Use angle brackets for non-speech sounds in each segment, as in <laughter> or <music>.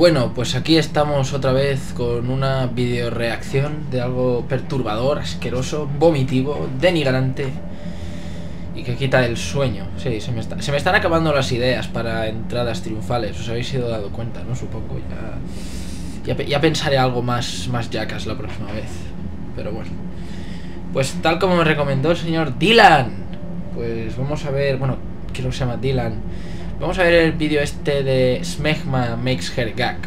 Bueno, pues aquí estamos otra vez con una video reacción de algo perturbador, asqueroso, vomitivo, denigrante y que quita el sueño. Sí, se me, está- se me están acabando las ideas para entradas triunfales, os habéis sido dado cuenta, ¿no? Supongo, ya, ya pensaré algo más, más yacas la próxima vez. Pero bueno. Pues tal como me recomendó el señor Dylan, pues vamos a ver, bueno, creo que se llama Dylan. Vamos a ver el vídeo este de Smegma Makes Her Gag.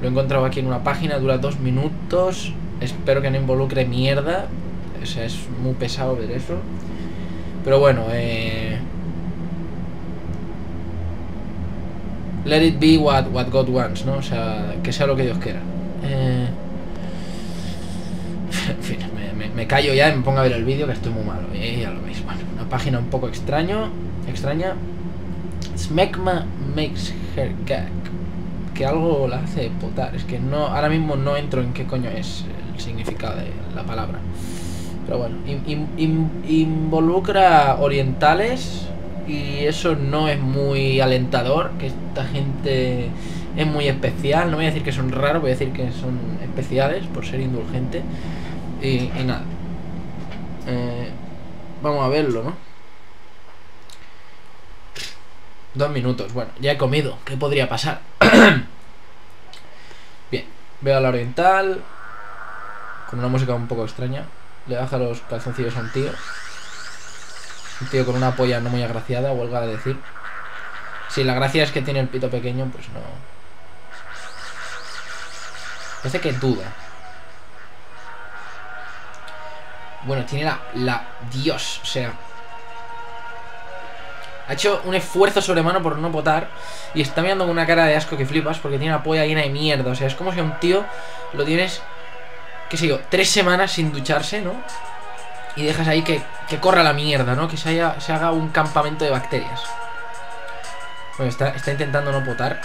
Lo he encontrado aquí en una página, dura dos minutos. Espero que no involucre mierda. O sea, es muy pesado ver eso. Pero bueno, eh... Let it be what, what God wants, ¿no? O sea, que sea lo que Dios quiera. Eh... <laughs> En fin, me, callo ya y me pongo a ver el vídeo que estoy muy malo. eh, ya lo veis. Bueno, una página un poco extraño, extraña. Smegma makes her gag. Que algo la hace potar. Es que no, ahora mismo no entro en qué coño es el significado de la palabra. Pero bueno, in- in- in- involucra orientales y eso no es muy alentador. Que esta gente es muy especial. No voy a decir que son raros, voy a decir que son especiales por ser indulgente. Y, y nada. Eh, vamos a verlo, ¿no? Dos minutos. Bueno, ya he comido. ¿Qué podría pasar? <clears throat> Bien. Veo a la oriental. Con una música un poco extraña. Le baja los calzoncillos a un tío. Un tío con una polla no muy agraciada, huelga a decir. Si la gracia es que tiene el pito pequeño, pues no. Parece que duda. Bueno, tiene la, la... Dios, o sea... Ha hecho un esfuerzo sobremano por no potar y está mirando con una cara de asco que flipas porque tiene la polla llena de mierda. O sea, es como si a un tío lo tienes, qué sé yo, tres semanas sin ducharse, ¿no? Y dejas ahí que, que corra la mierda, ¿no? Que se, haya, se haga un campamento de bacterias. Bueno, está, está intentando no potar.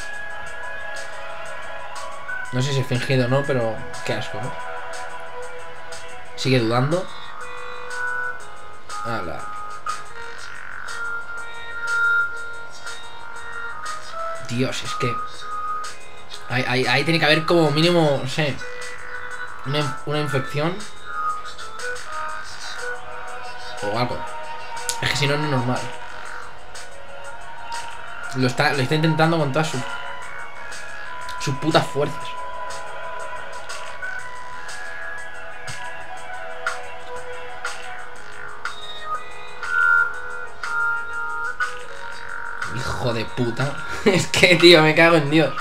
No sé si es fingido o no, pero qué asco, ¿no? Sigue dudando. Ala. Dios, es que. Ahí, tiene que haber como mínimo, no sé. Una, una infección. O algo. Es que si no, no es normal. Lo está, lo está intentando con todas sus putas fuerzas. Hijo de puta. <laughs> Es que, tío, me cago en Dios.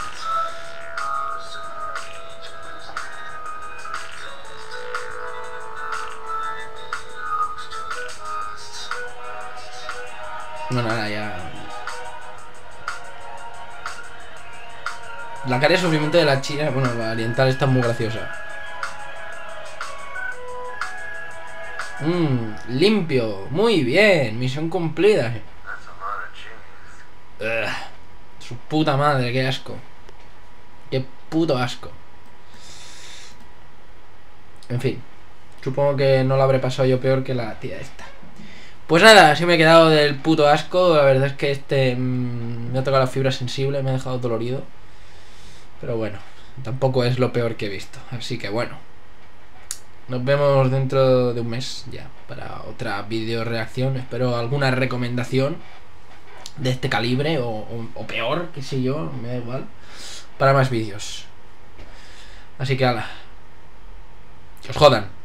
Bueno, ahora ya. La cara de sufrimiento de la china, bueno, la oriental está muy graciosa. Mmm, limpio, muy bien, misión cumplida. Su puta madre, qué asco. Qué puto asco. En fin, supongo que no lo habré pasado yo peor que la tía esta. Pues nada, así me he quedado del puto asco. La verdad es que este mm, me ha tocado la fibra sensible, me ha dejado dolorido. Pero bueno, tampoco es lo peor que he visto. Así que bueno. Nos vemos dentro de un mes ya para otra video reacción. Espero alguna recomendación de este calibre o, peor, que sé yo, me da igual. Para más vídeos. Así que ala. Que os jodan.